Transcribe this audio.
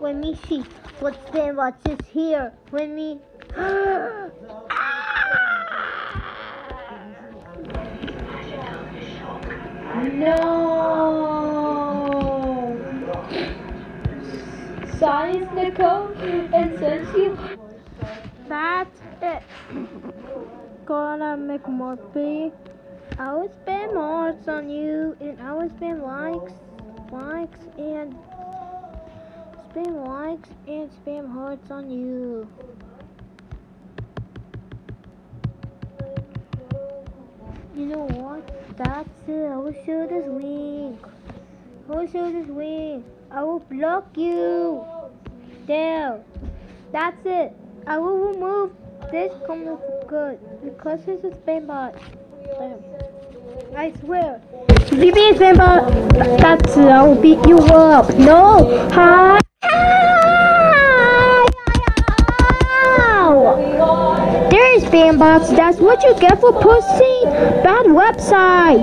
Let me see what spam bots is here. Let me. No. Science Nicole and says you. That's it. Gonna make more pay. I will spend hearts on you, and I will spend likes, likes, and spam likes and spam hearts on you. You know what? That's it. I will show this week. I will show this week. I will block you. There. That's it. I will remove this comment for good because it's a spam bot. I swear. If you be a spam bot, that's it. I will beat you up. No. Hi. Spam bots. That's what you get for pussy. Bad website.